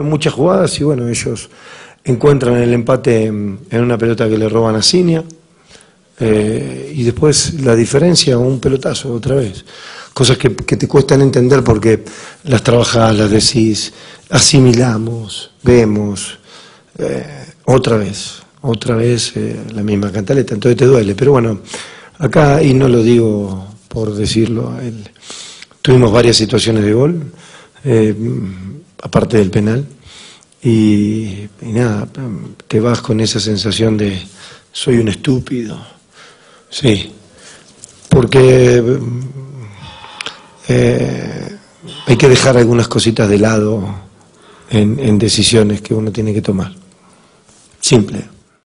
Muchas jugadas y bueno, ellos encuentran el empate en una pelota que le roban a Cinia eh, y después la diferencia, un pelotazo otra vez. Cosas que, te cuestan entender porque las trabajas, las decís, asimilamos, vemos, eh, otra vez, otra vez eh, la misma cantaleta, entonces te duele. Pero bueno, acá, y no lo digo por decirlo, tuvimos varias situaciones de gol, aparte del penal, y, nada, te vas con esa sensación de soy un estúpido, sí, porque eh, hay que dejar algunas cositas de lado en decisiones que uno tiene que tomar. Simple.